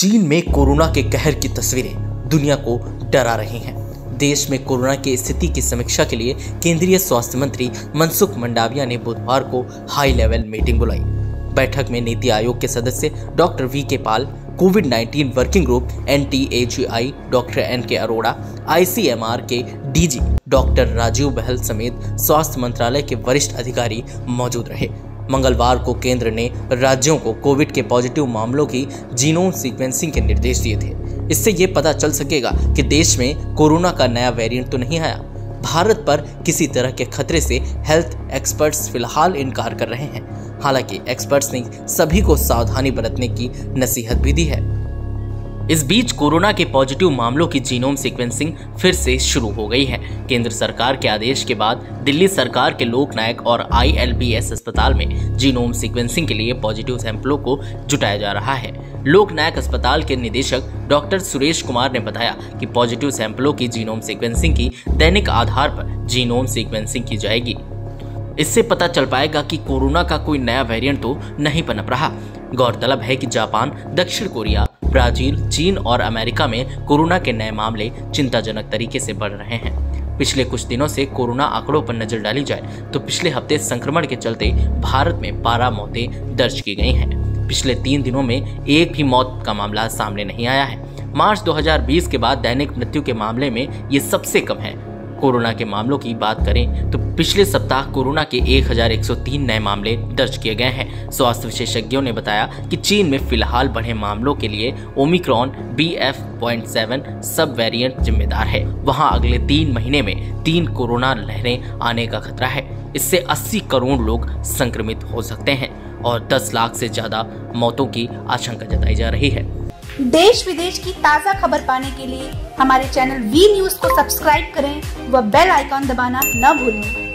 चीन में कोरोना के कहर की तस्वीरें दुनिया को डरा रही हैं। देश में कोरोना की स्थिति की समीक्षा के लिए केंद्रीय स्वास्थ्य मंत्री मनसुख मंडाविया ने बुधवार को हाई लेवल मीटिंग बुलाई। बैठक में नीति आयोग के सदस्य doctor V K Pal, covid 19 working group N doctor N K Arora ICMR के डीजी डॉक्टर राजीव बहल समेत स्वास्थ्य मंत्रालय के वरिष्ठ अधिकारी मौजूद रहे। मंगलवार को केंद्र ने राज्यों को कोविड के पॉजिटिव मामलों की जीनोम सीक्वेंसिंग के निर्देश दिए थे। इससे ये पता चल सकेगा कि देश में कोरोना का नया वेरिएंट तो नहीं आया। भारत पर किसी तरह के खतरे से हेल्थ एक्सपर्ट्स फ़िलहाल इनकार कर रहे हैं। हालाँकि एक्सपर्ट्स ने सभी को सावधानी बरतने की नसीहत भी दी है। इस बीच कोरोना के पॉजिटिव मामलों की जीनोम सीक्वेंसिंग फिर से शुरू हो गई है। केंद्र सरकार के आदेश के बाद दिल्ली सरकार के लोकनायक और आईएलबीएस अस्पताल में जीनोम सीक्वेंसिंग के लिए पॉजिटिव सैंपलों को जुटाया जा रहा है। लोकनायक अस्पताल के निदेशक डॉक्टर सुरेश कुमार ने बताया कि पॉजिटिव सैंपलों की जीनोम सीक्वेंसिंग की दैनिक आधार पर जीनोम सीक्वेंसिंग की जाएगी। इससे पता चल पाएगा कि कोरोना का कोई नया वेरिएंट तो नहीं पनप रहा। गौरतलब है कि जापान, दक्षिण कोरिया ब्राज़ील, चीन और अमेरिका में कोरोना के नए मामले चिंताजनक तरीके से बढ़ रहे हैं। पिछले कुछ दिनों से कोरोना आंकड़ों पर नज़र डाली जाए तो पिछले हफ़्ते संक्रमण के चलते भारत में बारह मौतें दर्ज की गई हैं। पिछले तीन दिनों में एक भी मौत का मामला सामने नहीं आया है। मार्च 2020 के बाद दैनिक मृत्यु के मामले में ये सबसे कम है। कोरोना के मामलों की बात करें तो पिछले सप्ताह कोरोना के 1103 नए मामले दर्ज किए गए हैं। स्वास्थ्य विशेषज्ञों ने बताया कि चीन में फ़िलहाल बढ़े मामलों के लिए omicron B F point seven sub variant जिम्मेदार है। वहाँ अगले तीन महीने में तीन कोरोना लहरें आने का खतरा है। इससे 80 करोड़ लोग संक्रमित हो सकते हैं और 10 लाख से ज़्यादा मौतों की आशंका जताई जा रही है। देश विदेश की ताज़ा खबर पाने के लिए हमारे चैनल वी न्यूज़ को सब्सक्राइब करें व बेल आइकॉन दबाना न भूलें।